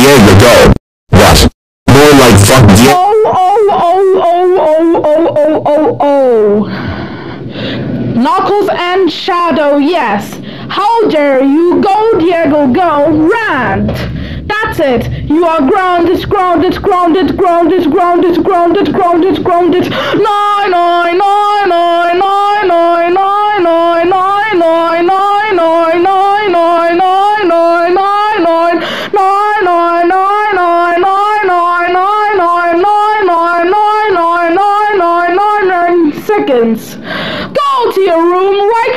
Diego, go. What? More like fuck Diego. Oh, oh, oh, oh, oh, oh, oh, oh, oh. Knuckles and Shadow, yes. How dare you go, Diego, go, rant. That's it. You are grounded, grounded, grounded, grounded, grounded, grounded, grounded, grounded. Nine, seconds. Go to your room right